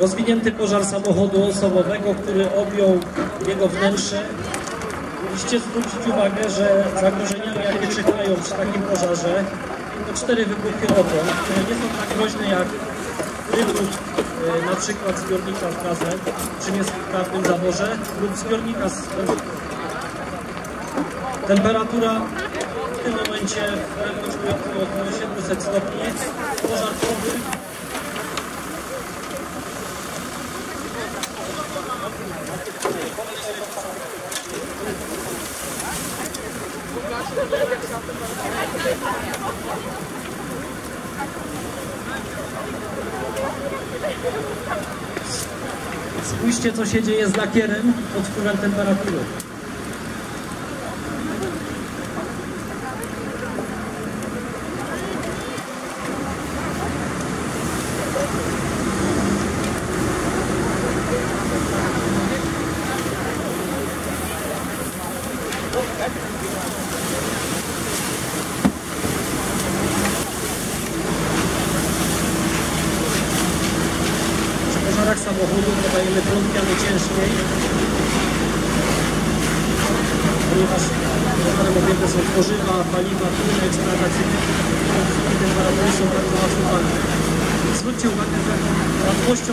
Rozwinięty pożar samochodu osobowego, który objął jego wnętrze. Musicie zwrócić uwagę, że zagrożeniami, jakie czekają przy takim pożarze, to cztery wybuchy opon, które nie są tak groźne jak wybuch e, na przykład zbiornika z gazem przy niesprawnym zaworze lub zbiornika z Temperatura w tym momencie w elektroczującym około 700 stopni. Pożar Spójrzcie, co się dzieje z lakierem pod wpływem temperatury. Przy pożarach prąd piany ciężkiej, ponieważ pożarem objęte są tworzywa, paliwa, które temperatury są bardzo łatwo palne. Zwróćcie uwagę, że łatwością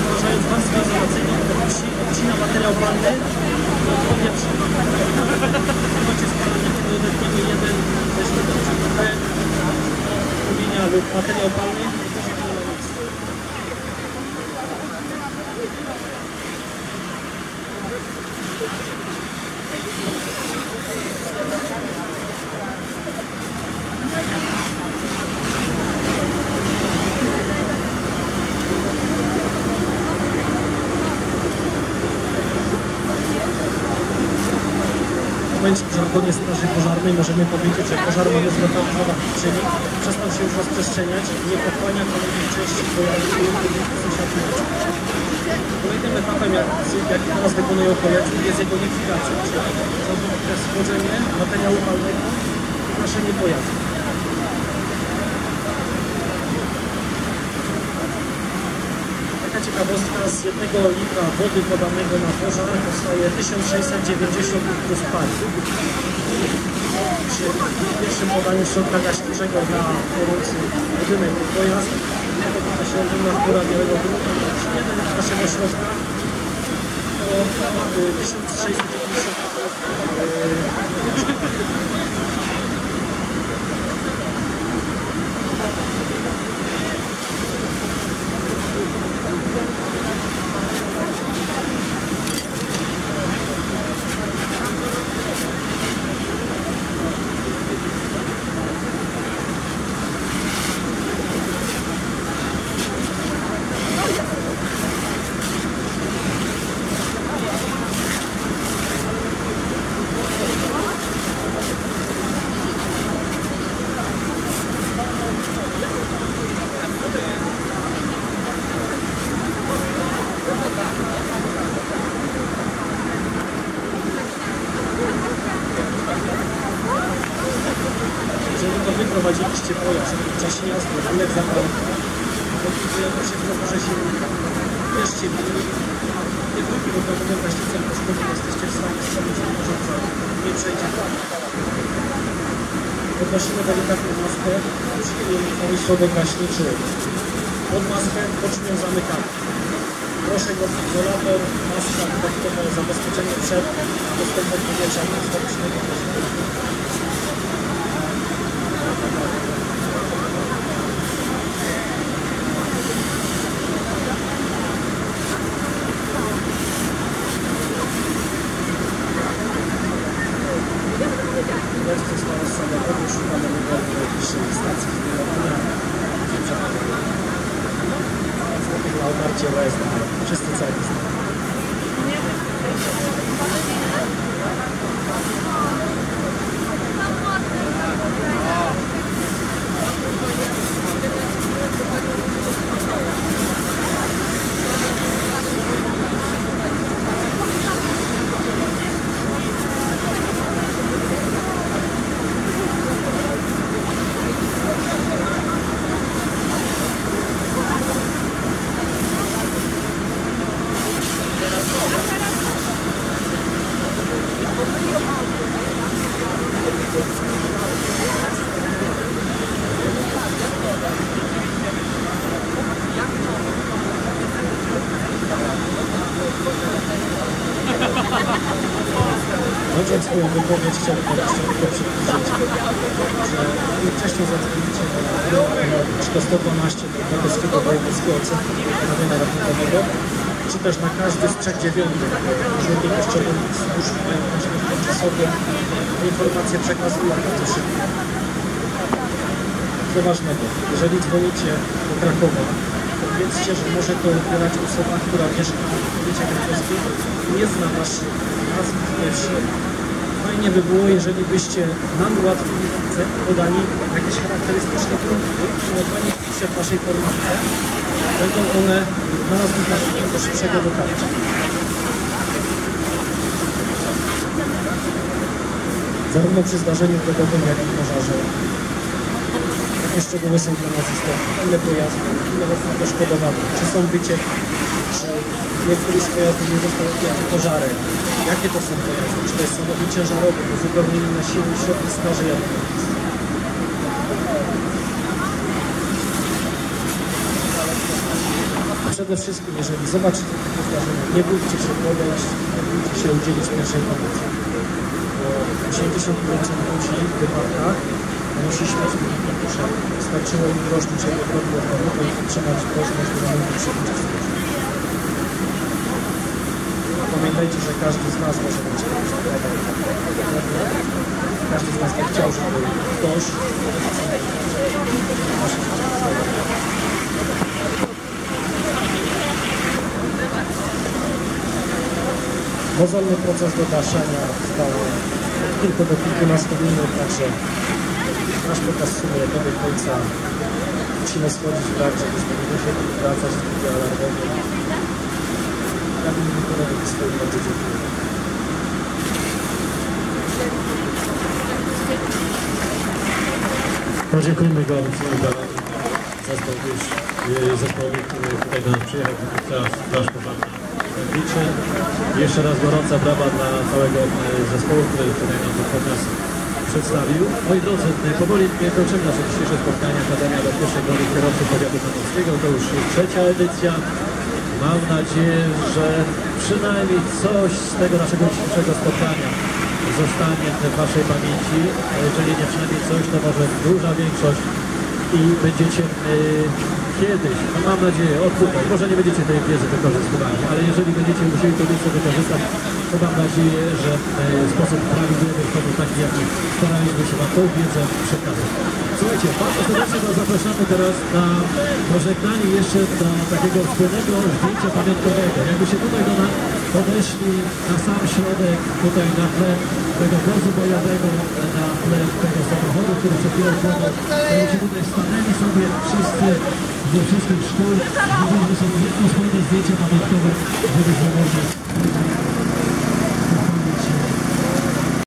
wdrażając warstwę izolacyjną, odcina materiał palny od powietrza. Macie spalanie, kiedy odetniemy jeden ze środków płomienia lub materiał palny, w żargonie straży pożarnej możemy powiedzieć, że pożar może zlokalizować czyli przestał się już rozprzestrzeniać, nie pochłania kolejnych części budynku sąsiadów. Kolejnym etapem, jak, jaki teraz wykonują koledzy, jest jego likwidacja, czyli całkowite schłodzenie materiału palnego i gaszenie pojazdu. Ciekawostka, z jednego litra wody podanego na pożar powstaje 1690 litrów paliw. Przy pierwszym podaniu środka gaśniczego na gorący budynek lub pojazd, to się ogromna chmura białego dymu. Przy jednym naszego środka to y, 1690 litrów Jeżeli to wy prowadziliście pojazd w czasie jazdy, zabrał, to pojawił się w rowerze silnika. Bierzcie pilnik, nie drugi wypełniony gaśnicą poszkodą, jesteście w stanie strzelić porządku. Nie przejdzie tak. Podnosimy delikatną maskę, przyjmujemy cały środek gaśniczy. Pod maskę, po czym ją zamykamy. Proszę go izolator, maska, dodatkowe zabezpieczenie przed dostępem powietrza do Złotych na oparcie łez, wszyscy kończąc swoją wypowiedź chciałbym tylko przybliżyć, że im wcześniej zadzwonicie to 112 do Krakowskiego Wojewódzkiego Centrum Powiadamiania Ratunkowego, czy też na każdy z trzech dziewiątych urzędów poszczególnych służb przy sobie informacje przekazują bardzo szybko. Co ważnego, jeżeli dzwonicie do Krakowa, to wiedzcie, że może to odbierać osoba, która mieszka w powiecie krakowskim i nie zna waszych nazw pierwszych. Fajnie by było, jeżeli byście nam ułatwili podali jakieś charakterystyczne punkty, które Pani wpisze w Waszej formułce. Będą one znalazły znaczenie do szybszego dotarcia. Zarówno przy zdarzeniu drogowym, jak i pożarze. Takie szczegóły są dla nas istotne. Ile pojazdów, ile osób poszkodowanych, czy są wycieki, czy niektóry z pojazdów nie został objęty pożarem. Jakie to są pojazdy? Czy to jest samochód ciężarowy, to zupełnie inne siły i środki straży jadowskiej. Przede wszystkim, jeżeli zobaczycie takie zdarzenie, nie bójcie się podejść, nie bójcie się udzielić pierwszej pomocy. Bo 80% ludzi w wypadkach musi śmieć wyniki potrzeby. Wystarczyło im groźnić jednokrotnie od powodu i trzymać groźność do momentu służby. Pamiętajcie, że każdy z nas może problem. Każdy z nas by chciał, żeby ktoś. Mozolny proces dogaszania trwał kilku do kilkunastu minut, także nasz pokaz sumie do końca musimy schodzić w brak, żebyśmy nie musieli wracać w trybie bym Nikolowi swoim bardzo dziękuję. Podziękujmy go zespołowi, który tutaj do nas przyjechał, Straż Pożarna Liczy. Jeszcze raz gorąca brawa dla całego e, zespołu, który tutaj nam ten podcast przedstawił. Moi drodzy, e, powoli kończymy nasze dzisiejsze spotkanie Akademia Bezpiecznej Broni Kierowców Powiatu Katolickiego. To już trzecia edycja. Mam nadzieję, że przynajmniej coś z tego naszego dzisiejszego spotkania zostanie w Waszej pamięci, jeżeli nie przynajmniej coś, to może duża większość i będziecie e, kiedyś, no mam nadzieję, od tutaj, może nie będziecie tej wiedzy wykorzystywali, ale jeżeli będziecie musieli to wiedzę wykorzystać, to mam nadzieję, że e, w sposób prawidłowy, w sposób taki, jaki staraliśmy się Wam tą wiedzę przekazać. Słuchajcie, bardzo serdecznie Was zapraszamy teraz na pożegnanie jeszcze do takiego wspólnego zdjęcia pamiątkowego. Jakbyście tutaj do nas podeszli na sam środek, tutaj na tle tego wozu bojowego, na tle tego samochodu, który przed chwilą płynął. Jakbyście tutaj stanęli sobie wszyscy ze wszystkich szkół, zrobiliśmy sobie jedno wspólne zdjęcie pamiątkowe, żebyśmy mogli